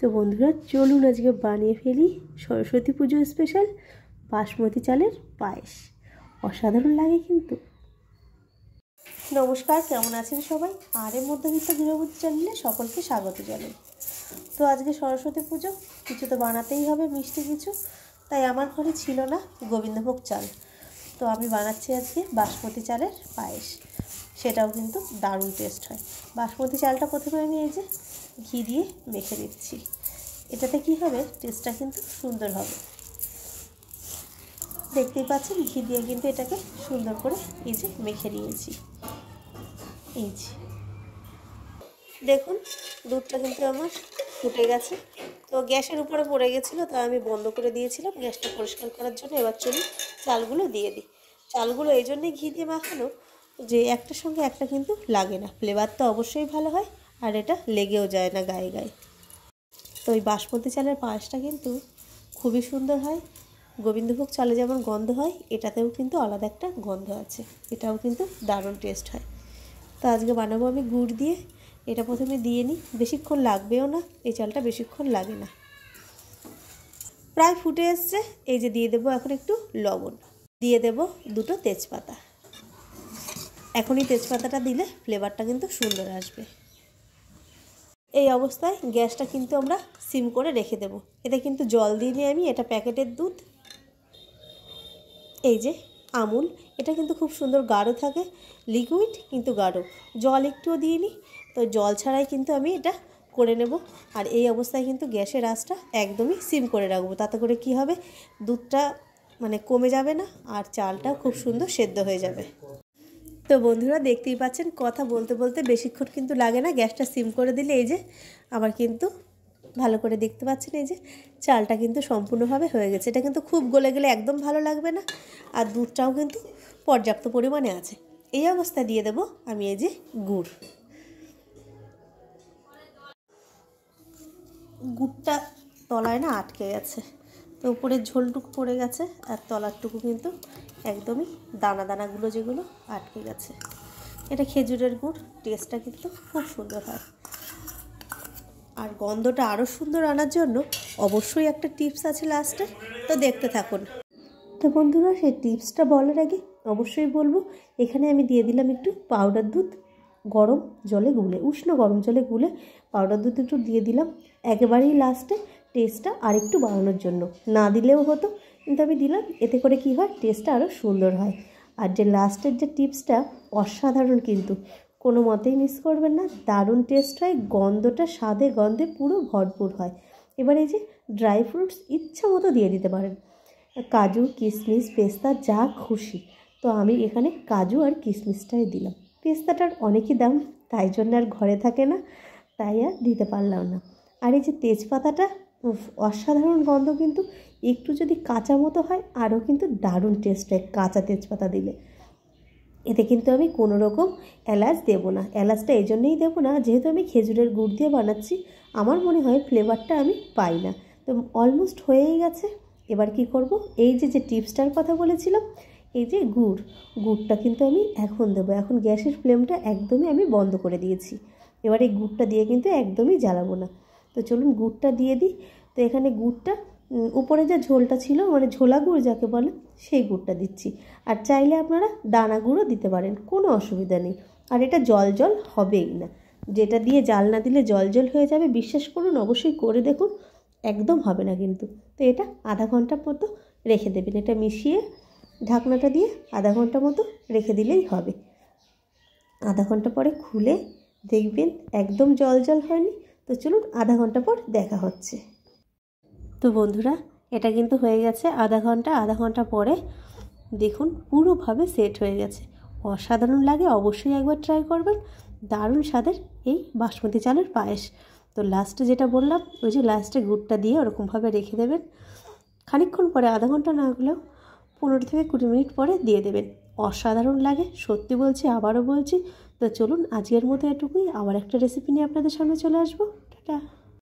তো বন্ধুরা, চলুন আজকে বানিয়ে ফেলি সরস্বতী পুজো স্পেশাল বাসমতি চালের পায়েস। অসাধারণ লাগে কিন্তু। নমস্কার, কেমন আছেন সবাই? আর মধ্যবিত্ত গৃহবধূ চ্যানেলে সকলকে স্বাগত জানাই। তো আজকে সরস্বতী পুজো, কিছু তো বানাতেই হবে, মিষ্টি কিছু। তাই আমার ঘরে ছিল না গোবিন্দভোগ চাল। তো আমি বানাচ্ছি আজকে বাসমতি চালের পায়েস। সেটাও কিন্তু দারুণ টেস্ট হয়। বাসমতি চালটা প্রথমে আমি এই যে ঘি দিয়ে মেখে দিচ্ছি এটাতে কি হবে? টেস্টটা কিন্তু সুন্দর হবে। দেখতেই পাচ্ছেন, ঘি দিয়ে কিন্তু এটাকে সুন্দর করে এই যে মেখে নিয়েছি। এই যে। দেখুন, দুধটা কিন্তু আমার ফুটে গেছে। তো গ্যাসের উপরে পড়ে গেছিল তা আমি বন্ধ করে দিয়েছিলাম। গ্যাসটা পরিষ্কার করার জন্য এবার চলুন চালগুলো দিয়ে দিই। চালগুলো এই জন্যই ঘি দিয়ে মাখানো যে একটার সঙ্গে একটা কিন্তু লাগে না। ফ্লেভার তো অবশ্যই ভালো হয়, আর এটা লেগেও যায় না গায়ে গায়ে। তো ওই বাসমতি চালের পায়েসটা কিন্তু খুবই সুন্দর হয়। গোবিন্দভোগ চালে যেমন গন্ধ হয়, এটাতেও কিন্তু আলাদা একটা গন্ধ আছে। এটাও কিন্তু দারুণ টেস্ট হয়। তো আজকে বানাবো আমি গুড় দিয়ে। এটা প্রথমে দিয়ে নিই। বেশিক্ষণ লাগবেও না, এই চালটা বেশিক্ষণ লাগে না। প্রায় ফুটে এসছে। এই যে দিয়ে দেবো এখন একটু লবণ। দিয়ে দেব দুটো তেজপাতা। এখনই তেজপাতাটা দিলে ফ্লেভারটা কিন্তু সুন্দর আসবে। এই অবস্থায় গ্যাসটা কিন্তু আমরা সিম করে রেখে দেব। এতে কিন্তু জল দিয়ে আমি এটা প্যাকেটের দুধ, এই যে আমুল, এটা কিন্তু খুব সুন্দর গাঢ় থাকে লিকুইড কিন্তু গাঢ়। জল একটুও দিইনি, তো জল ছাড়াই কিন্তু আমি এটা করে নেব। আর এই অবস্থায় কিন্তু গ্যাসের আঁচটা একদমই সিম করে রাখব। তাতে করে কি হবে? দুধটা মানে কমে যাবে না, আর চালটা খুব সুন্দর সেদ্ধ হয়ে যাবে। তো বন্ধুরা দেখতেই পাচ্ছেন, কথা বলতে বলতে বেশিক্ষণ কিন্তু লাগে না। গ্যাসটা সিম করে দিলে এই যে আমার কিন্তু ভালো করে দেখতে পাচ্ছেন এই যে, চালটা কিন্তু সম্পূর্ণভাবে হয়ে গেছে। এটা কিন্তু খুব গলে গেলে একদম ভালো লাগবে না, আর দুধটাও কিন্তু পর্যাপ্ত পরিমাণে আছে। এই অবস্থা দিয়ে দেব আমি এই যে গুড়। গুড়টা তলায় না আটকে গেছে। তো উপরের ঝোলটুকু পড়ে গেছে আর তলারটুকু কিন্তু একদমই দানা দানাগুলো যেগুলো আটকে গেছে। এটা খেজুরের গুড় টেস্টটা কিন্তু খুব সুন্দর হয়। আর গন্ধটা আরও সুন্দর আনার জন্য অবশ্যই একটা টিপস আছে লাস্টে তো দেখতে থাকুন। তো বন্ধুরা, সেই টিপসটা বলার আগে অবশ্যই বলব, এখানে আমি দিয়ে দিলাম একটু পাউডার দুধ, গরম জলে গুলে, উষ্ণ গরম জলে গুলে পাউডার দুধ একটু দিয়ে দিলাম। একেবারেই লাস্টে টেস্টটা আরেকটু বাড়ানোর জন্য। না দিলেও হতো, কিন্তু আমি দিলাম, এতে করে কি হয়, টেস্টটা আরও সুন্দর হয়। আর যে লাস্টের যে টিপসটা, অসাধারণ কিন্তু। কোনো মতেই মিস করবেন না, দারুণ টেস্ট হয়, গন্ধটা স্বাদে গন্ধে পুরো ভরপুর হয়। এবার এই যে ড্রাই ফ্রুটস ইচ্ছা মতো দিয়ে দিতে পারেন। কাজু কিশমিশ পেস্তা, যা খুশি। তো আমি এখানে কাজু আর কিশমিশটাই দিলাম। পেস্তাটার অনেকই দাম, তাই জন্য আর ঘরে থাকে না, তাই আর দিতে পারলাম না। আর এই যে তেজপাতাটা অসাধারণ গন্ধ কিন্তু। একটু যদি কাঁচা মতো হয়, আরও কিন্তু দারুণ টেস্ট হয় কাঁচা তেজপাতা দিলে। এতে কিন্তু আমি কোনো রকম এলাচ দেবো না। এলাচটা এই জন্যেই দেবো না, যেহেতু আমি খেজুরের গুড় দিয়ে বানাচ্ছি, আমার মনে হয় ফ্লেভারটা আমি পাই না। তো অলমোস্ট হয়েই গেছে। এবার কি করব? এই যে যে টিপসটার কথা বলেছিলাম, এই যে গুড়, গুড়টা কিন্তু আমি এখন দেবো। এখন গ্যাসের ফ্লেমটা একদমই আমি বন্ধ করে দিয়েছি। এবার এই গুড়টা দিয়ে কিন্তু একদমই জ্বালাবো না। তো চলুন গুড়টা দিয়ে দিই। তো এখানে গুড়টা উপরে যে ঝোলটা ছিল মানে ঝোলা গুড় যাকে বলে, সেই গুড়টা দিচ্ছি। আর চাইলে আপনারা দানা গুঁড়ো দিতে পারেন, কোনো অসুবিধা নেই। আর এটা জল জল হবেই না। যেটা দিয়ে জাল না দিলে জল জল হয়ে যাবে, বিশ্বাস করুন, অবশ্যই করে দেখুন, একদম হবে না কিন্তু। তো এটা আধা ঘণ্টার মতো রেখে দেবেন। এটা মিশিয়ে ঢাকনাটা দিয়ে আধা ঘণ্টা মতো রেখে দিলেই হবে। আধা ঘণ্টা পরে খুলে দেখবেন, একদম জল জল হয়নি। তো চলুন আধা ঘণ্টা পর দেখা হচ্ছে। তো বন্ধুরা, এটা কিন্তু হয়ে গেছে আধা ঘণ্টা। আধা ঘণ্টা পরে দেখুন পুরোভাবে সেট হয়ে গেছে। অসাধারণ লাগে, অবশ্যই একবার ট্রাই করবেন। দারুণ স্বাদের এই বাসমতি চালের পায়েস। তো লাস্টে যেটা বললাম, ওই যে লাস্টে গুড়টা দিয়ে ওরকমভাবে রেখে দেবেন। খানিকক্ষণ পরে, আধা ঘণ্টা না হলেও পনেরো থেকে কুড়ি মিনিট পরে দিয়ে দেবেন। অসাধারণ লাগে, সত্যি বলছি, আবারও বলছি। তো চলুন, আজকের মতো এটুকুই। আবার একটা রেসিপি নিয়ে আপনাদের সামনে চলে আসব। টাটা।